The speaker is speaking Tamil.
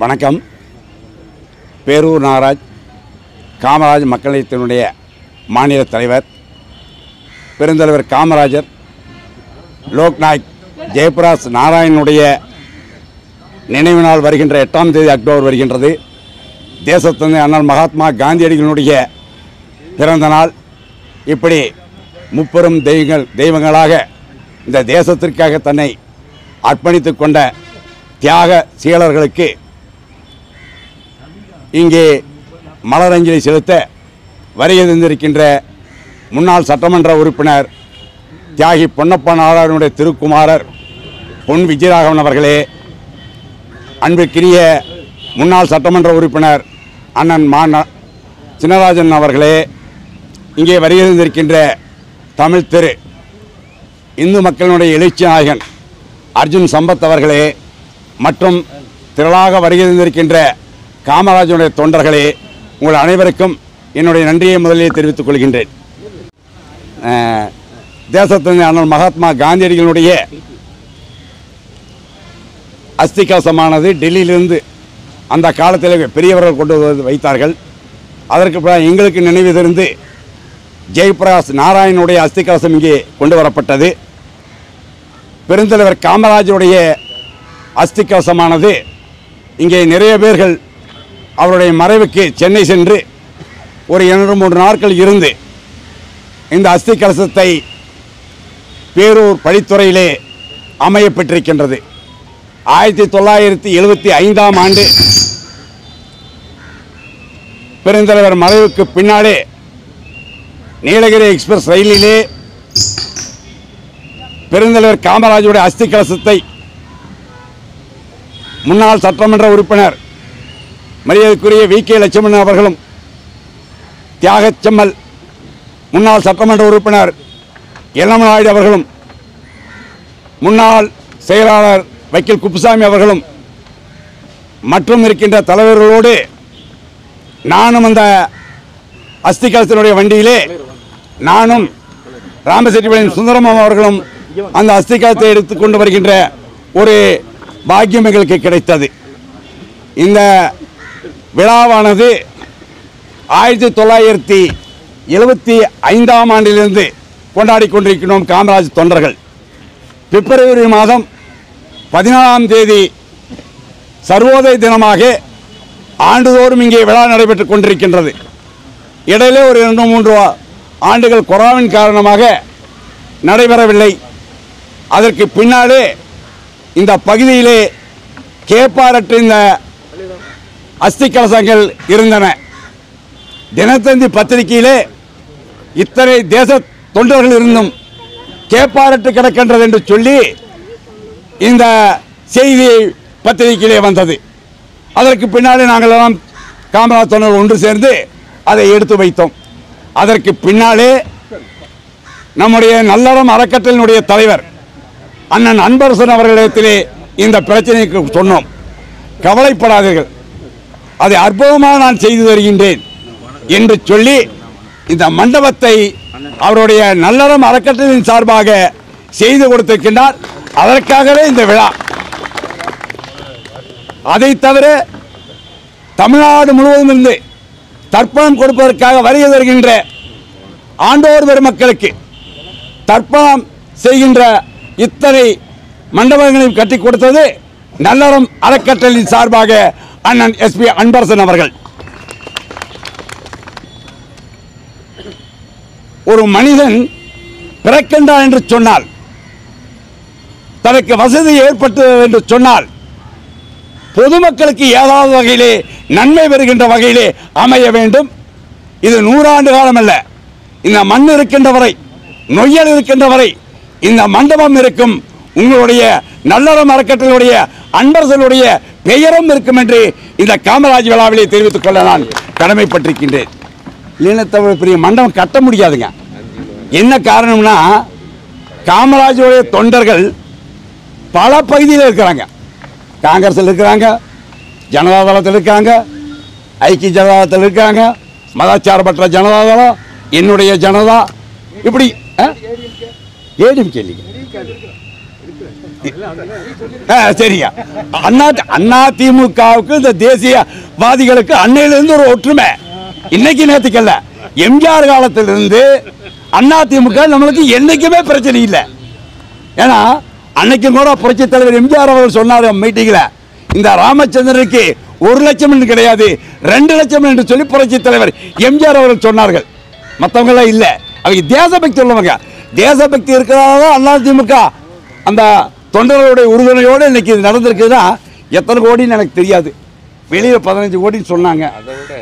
வணக்கம். பேரூர் நாகராஜ் காமராஜ் மக்கள் நிலையத்தினுடைய மாநில தலைவர் பெருந்தலைவர் காமராஜர் லோக்நாயக் ஜெயபிராஸ் நாராயணனுடைய நினைவு நாள் வருகின்ற எட்டாம் தேதி அக்டோபர் வருகின்றது. தேசத்தந்தை அண்ணல் மகாத்மா காந்தியடிகளினுடைய பிறந்த நாள். இப்படி முப்பெரும் தெய்வங்கள் தெய்வங்களாக இந்த தேசத்திற்காக தன்னை அர்ப்பணித்து கொண்ட தியாக சீலர்களுக்கு இங்கே மலரஞ்சலி செலுத்த வருகை முன்னாள் சட்டமன்ற உறுப்பினர் தியாகி பொன்னப்ப நாடாருடைய திருக்குமாரர் பொன் விஜயராகவன் அவர்களே அன்பிற்கினிய முன்னாள் சட்டமன்ற உறுப்பினர் அண்ணன் மா சின்னராஜன் அவர்களே இங்கே வருகை தமிழ் திரு இந்து மக்களினுடைய எழுச்சி நாயகன் அர்ஜுன் சம்பத் அவர்களே மற்றும் திரளாக வருகை காமராஜனுடைய தொண்டர்களே உங்கள் அனைவருக்கும் என்னுடைய நன்றியை முதலில் தெரிவித்துக் கொள்கின்றேன். தேசத்தின் அண்ணன் மகாத்மா காந்தியடிகளுடைய அஸ்தி கலசமானது டெல்லியிலிருந்து அந்த காலத்தில் பெரியவர்கள் கொண்டு வைத்தார்கள். அதற்கு பிறகு எங்களுக்கு நினைவு தெரிந்து ஜெயபிரகாஷ் நாராயணனுடைய அஸ்தி கலசம் இங்கே கொண்டு வரப்பட்டது. பெருந்தலைவர் காமராஜருடைய அஸ்தி கலசமானது இங்கே நிறைய பேர்கள் அவருடைய மறைவுக்கு சென்னை சென்று ஒரு இரண்டு மூன்று நாட்கள் இருந்து இந்த அஸ்தி கலசத்தை பேரூர் படித்துறையிலே அமையப்பெற்றிருக்கின்றது ஆயிரத்தி தொள்ளாயிரத்தி எழுபத்தி ஐந்தாம் ஆண்டு பெருந்தலைவர் மறைவுக்கு பின்னாலே நீலகிரி எக்ஸ்பிரஸ் ரயிலிலே பெருந்தலைவர் காமராஜருடைய அஸ்தி கலசத்தை முன்னாள் சட்டமன்ற உறுப்பினர் மரியாதைக்குரிய வி. கே. லட்சுமணன் அவர்களும் தியாகச்செம்மல் முன்னாள் சட்டமன்ற உறுப்பினர் எல்லமநாயுடு அவர்களும் முன்னாள் செயலாளர் வக்கீல் குப்புசாமி அவர்களும் மற்றும் இருக்கின்ற தலைவர்களோடு நானும் அந்த அஸ்திகலத்தினுடைய வண்டியிலே நானும் ராமசெட்டிபாளையம் சுந்தரமாம் அவர்களும் அந்த அஸ்தி கலத்தை எடுத்துக்கொண்டு வருகின்ற ஒரு பாக்கியம் எங்களுக்கு கிடைத்தது. இந்த விழாவானது ஆயிரத்தி தொள்ளாயிரத்தி எழுபத்தி ஐந்தாம் ஆண்டிலிருந்து கொண்டாடி கொண்டிருக்கிறோம் காமராஜ் தொண்டர்கள். பிப்ரவரி மாதம் பதினாலாம் தேதி சர்வோதய தினமாக ஆண்டுதோறும் இங்கே விழா நடைபெற்றுக் கொண்டிருக்கின்றது. இடையிலே ஒரு இரண்டு மூன்று ஆண்டுகள் கொரோனாவின் காரணமாக நடைபெறவில்லை. அதற்கு பின்னாலே இந்த பகுதியிலே கேப்பாரற்ற இந்த அஸ்தி கலசங்கள் இருந்தன. தினத்தந்தி பத்திரிகையிலே இத்தனை தேச தொண்டர்கள் இருந்தும் கேப்பாரட்டு கிடக்கின்றது என்று சொல்லி இந்த செய்தி பத்திரிகையிலே வந்தது. அதற்கு பின்னாடி நாங்கள் எல்லாம் காமராஜ் தொண்டர்கள் ஒன்று சேர்ந்து அதை எடுத்து வைத்தோம். அதற்கு பின்னாலே நம்முடைய நல்லறம் அறக்கட்டளினுடைய தலைவர் அண்ணன் அன்பரசன் அவர்களிடத்திலே இந்த பிரச்சனைக்கு சொன்னோம். கவலைப்படாதீர்கள். அதை அற்புதமாக நான் செய்து வருகின்றேன் என்று சொல்லி இந்த மண்டபத்தை அவருடைய நல்லறம் அறக்கட்டளையின் சார்பாக செய்து கொடுத்திருக்கின்றார். அதற்காகவே இந்த விழா. அதை தவிர தமிழ்நாடு முழுவதும் இருந்து தர்ப்பணம் கொடுப்பதற்காக வருகை வருகின்ற ஆண்டோர் பெருமக்களுக்கு தர்ப்பணம் செய்கின்ற இத்தனை மண்டபங்களையும் கட்டி கொடுத்தது நல்லறம் அறக்கட்டளையின் சார்பாக அண்ணன் எஸ்பி அன்பரசன் அவர்கள். ஒரு மனிதன் பிறக்கின்றான் என்று சொன்னால் தனக்கு வசதி ஏற்பட்டது என்று சொன்னால் பொதுமக்களுக்கு ஏதாவது வகையிலே நன்மை பெறுகின்ற வகையிலே அமைய வேண்டும். இது நூறாண்டு காலம் அல்ல இந்த மண் இருக்கின்ற வரை நொய்யல் இருக்கின்ற வரை இந்த மண்டபம் இருக்கும் உங்களுடைய நல்லறம் அறக்கட்டளையுடைய அன்பர்களுடைய பெயரும் இருக்கும் என்று இந்த காமராஜ் விழாவிலே தெரிவித்துக் கொள்ள நான் கடமைப்பட்டிருக்கின்றேன். ஈழத்தமிழ் பெரிய மண்டபம் கட்ட முடியாதுங்க. என்ன காரணம்னா காமராஜருடைய தொண்டர்கள் பல பகுதியில் இருக்கிறாங்க. காங்கிரஸில் இருக்கிறாங்க ஜனதாதளத்தில் இருக்காங்க ஐக்கிய ஜனதாதளத்தில் இருக்காங்க மதச்சார்பற்ற ஜனதாதளம் என்னுடைய ஜனதா இப்படி ஏடிஎம்கே இல்லைங்க. ஆ, சரிங்க. அண்ணா அண்ணா திமுகவுக்கு இந்த தேசியவாதிகளுக்கு அன்னையிலிருந்து ஒரு ஒற்றுமை. இன்னைக்கு நேத்துக்கல்ல. எம்ஜிஆர் காலத்திலிருந்து அண்ணா திமுக நம்மளுக்கு என்னைக்குமே பிரச்சனை இல்லை. ஏன்னா அன்னைக்கும் கூட புரட்சி தலைவர் எம்ஜிஆர் அவர்கள் சொன்னார் மீட்டிங்கில் இந்த ராமச்சந்திரனுக்கு ஒரு லட்சம் என்று கிடையாது ரெண்டு லட்சம் என்று சொல்லி புரட்சி தலைவர் எம்ஜிஆர் அவர்கள் சொன்னார்கள். மற்றவங்களாம் இல்லை. அவங்க தேசபக்தி உள்ளவங்க. தேசபக்தி இருக்கிறதா அண்ணா திமுக அந்த தொண்டர்களுடைய உறுதுணையோடு இன்னைக்கு இது நடந்திருக்குதுன்னா எத்தனை கோடின்னு எனக்கு தெரியாது. வெளியில் பதினஞ்சு கோடின்னு சொன்னாங்க. அதை விட